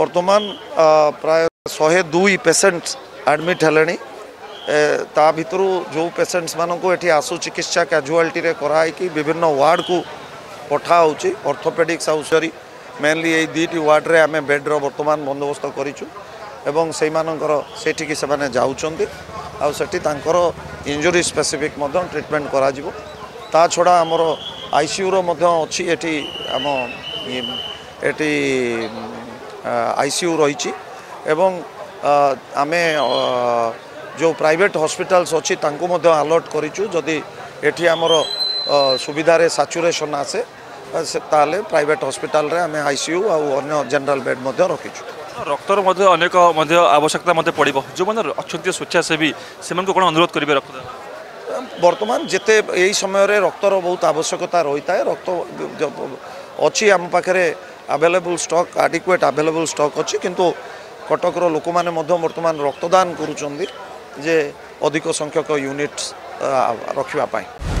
বর্তমান প্রায় ଶହେ ଦୁଇ ପେସେଣ୍ଟ ଆଡ଼ମିଟ୍ ହେଲେଣି ତା ଭିତରୁ ଯେଉଁ ପେସେଣ୍ଟମାନଙ୍କୁ ଏଠି ଆଶୁ ଚିକିତ୍ସା କ୍ୟାଜୁଆଲିଟିରେ କରାହେଇକି ବିଭିନ୍ନ ୱାର୍ଡ଼କୁ ପଠା ହେଉଛି ଅର୍ଥୋପେଡ଼ିକ୍ସ ଆଉ ସରି ମେନ୍ଲି ଏଇ ଦୁଇଟି ୱାର୍ଡ଼ରେ ଆମେ ବେଡ଼୍ର ବର୍ତ୍ତମାନ ବନ୍ଦୋବସ୍ତ କରିଛୁ ଏବଂ ସେଇମାନଙ୍କର ସେଠିକି ସେମାନେ ଯାଉଛନ୍ତି ଆଉ ସେଠି ତାଙ୍କର ଇଞ୍ଜୁରି ସ୍ପେସିଫିକ୍ ମଧ୍ୟ ଟ୍ରିଟମେଣ୍ଟ କରାଯିବ ତା ଛଡ଼ା ଆମର ଆଇସିୟୁର ମଧ୍ୟ ଅଛି ଏଠି ଆମ ଏଠି আইসিউ রয়েছে এবং আমি যে প্রাইভেট হসপিটালস অছি করেছু যদি এটি আমার সুবিধার স্যাচুরেশন আসে তাহলে প্রাইভেট হসপিটাল আমি আইসিউ আন্য জেনারেল বেড মধ্যে রকিছু রক্তর মধ্যে অনেক মধ্যে আবশ্যকতা মধ্যে পড়ব যে অনেক স্বেচ্ছাসেবী সে কোণ অনুরোধ করবে রক্ত বর্তমান যেতে এই সময়ের রক্তর বহুত আবশ্যকতা রয়ে থাকে রক্ত অছি আম পাখে available stock adequate available stock ଅଛି କିନ୍ତୁ କଟକର ଲୋକମାନେ ମଧ୍ୟ ବର୍ତ୍ତମାନ ରକ୍ତଦାନ କରୁଛନ୍ତି ଯେ ଅଧିକ ସଂଖ୍ୟକ ୟୁନିଟ୍ସ ରଖିବା ପାଇଁ